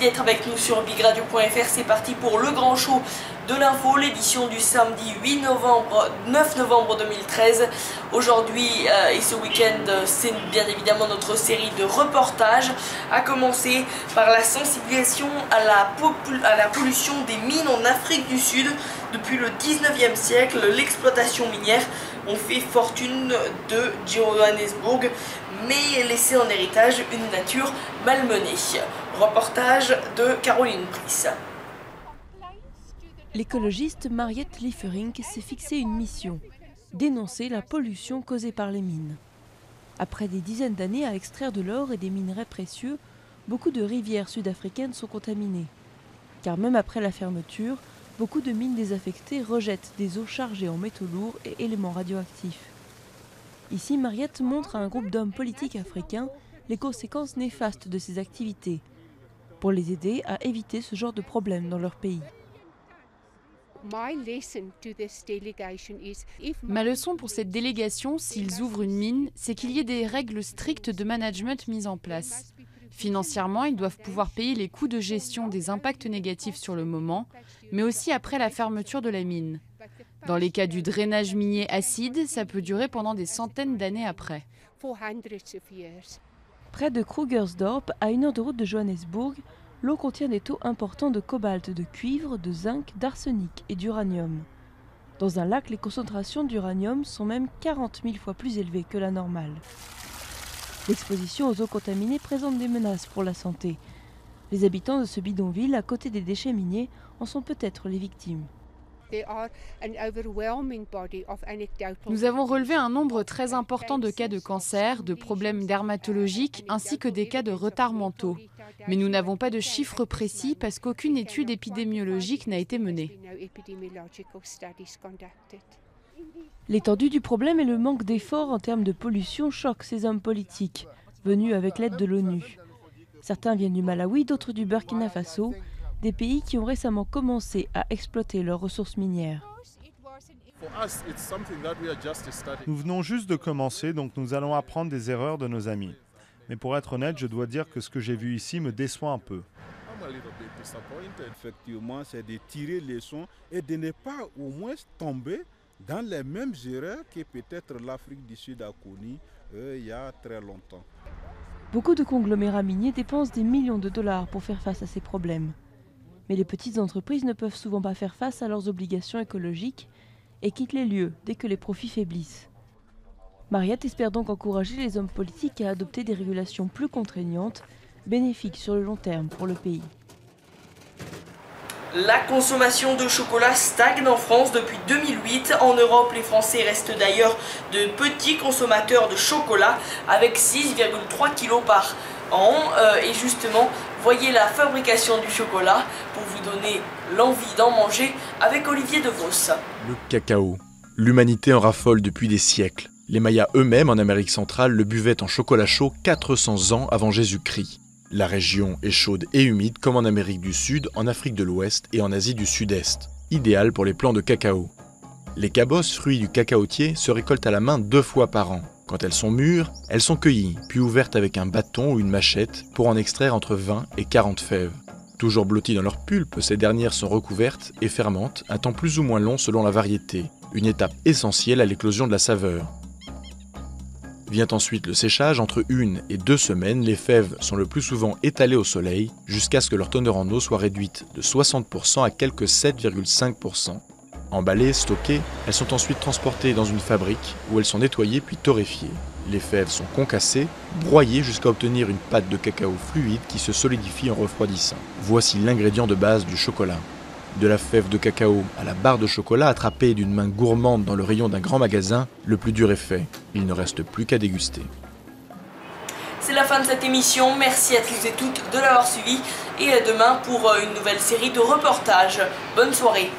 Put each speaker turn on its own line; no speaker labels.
d'être avec nous sur bigradio.fr, c'est parti pour le grand show de l'info, l'édition du samedi 8 novembre, 9 novembre 2013. Aujourd'hui euh, et ce week-end, c'est bien évidemment notre série de reportages, à commencer par la sensibilisation à la pollution des mines en Afrique du Sud. Depuis le 19e siècle, l'exploitation minière ont fait fortune de Johannesburg, mais laissé en héritage une nature malmenée. Reportage de Caroline Price.
L'écologiste Mariette Lieferink s'est fixé une mission dénoncer la pollution causée par les mines. Après des dizaines d'années à extraire de l'or et des minerais précieux, beaucoup de rivières sud-africaines sont contaminées. Car même après la fermeture, beaucoup de mines désaffectées rejettent des eaux chargées en métaux lourds et éléments radioactifs. Ici, Mariette montre à un groupe d'hommes politiques africains les conséquences néfastes de ces activités, pour les aider à éviter ce genre de problème dans leur pays.
Ma leçon pour cette délégation, s'ils ouvrent une mine, c'est qu'il y ait des règles strictes de management mises en place. Financièrement, ils doivent pouvoir payer les coûts de gestion des impacts négatifs sur le moment, mais aussi après la fermeture de la mine. Dans les cas du drainage minier acide, ça peut durer pendant des centaines d'années après.
Près de Krugersdorp, à une heure de route de Johannesburg, l'eau contient des taux importants de cobalt, de cuivre, de zinc, d'arsenic et d'uranium. Dans un lac, les concentrations d'uranium sont même 40 000 fois plus élevées que la normale. L'exposition aux eaux contaminées présente des menaces pour la santé. Les habitants de ce bidonville, à côté des déchets miniers, en sont peut-être les victimes.
Nous avons relevé un nombre très important de cas de cancer, de problèmes dermatologiques ainsi que des cas de retards mentaux. Mais nous n'avons pas de chiffres précis parce qu'aucune étude épidémiologique n'a été menée.
L'étendue du problème et le manque d'efforts en termes de pollution choquent ces hommes politiques, venus avec l'aide de l'ONU. Certains viennent du Malawi, d'autres du Burkina Faso, des pays qui ont récemment commencé à exploiter leurs ressources minières.
Nous venons juste de commencer, donc nous allons apprendre des erreurs de nos amis. Mais pour être honnête, je dois dire que ce que j'ai vu ici me déçoit un peu.
Effectivement, c'est de tirer les leçons et de ne pas au moins tomber dans les mêmes erreurs que peut-être l'Afrique du Sud a connues euh, il y a très longtemps.
Beaucoup de conglomérats miniers dépensent des millions de dollars pour faire face à ces problèmes. Mais les petites entreprises ne peuvent souvent pas faire face à leurs obligations écologiques et quittent les lieux dès que les profits faiblissent. Mariette espère donc encourager les hommes politiques à adopter des régulations plus contraignantes, bénéfiques sur le long terme pour le pays.
La consommation de chocolat stagne en France depuis 2008. En Europe, les Français restent d'ailleurs de petits consommateurs de chocolat avec 6,3 kg par an. Euh, et justement, voyez la fabrication du chocolat pour vous donner l'envie d'en manger avec Olivier De Vos.
Le cacao. L'humanité en raffole depuis des siècles. Les Mayas eux-mêmes en Amérique centrale le buvaient en chocolat chaud 400 ans avant Jésus-Christ. La région est chaude et humide comme en Amérique du Sud, en Afrique de l'Ouest et en Asie du Sud-Est, idéal pour les plants de cacao. Les cabosses, fruits du cacaotier, se récoltent à la main deux fois par an. Quand elles sont mûres, elles sont cueillies, puis ouvertes avec un bâton ou une machette pour en extraire entre 20 et 40 fèves. Toujours blotties dans leur pulpe, ces dernières sont recouvertes et fermentent un temps plus ou moins long selon la variété, une étape essentielle à l'éclosion de la saveur. Vient ensuite le séchage. Entre une et deux semaines, les fèves sont le plus souvent étalées au soleil jusqu'à ce que leur teneur en eau soit réduite de 60% à quelques 7,5%. Emballées, stockées, elles sont ensuite transportées dans une fabrique où elles sont nettoyées puis torréfiées. Les fèves sont concassées, broyées jusqu'à obtenir une pâte de cacao fluide qui se solidifie en refroidissant. Voici l'ingrédient de base du chocolat. De la fève de cacao à la barre de chocolat attrapée d'une main gourmande dans le rayon d'un grand magasin, le plus dur est fait. Il ne reste plus qu'à déguster.
C'est la fin de cette émission. Merci à tous et toutes de l'avoir suivi. Et à demain pour euh, une nouvelle série de reportages. Bonne soirée.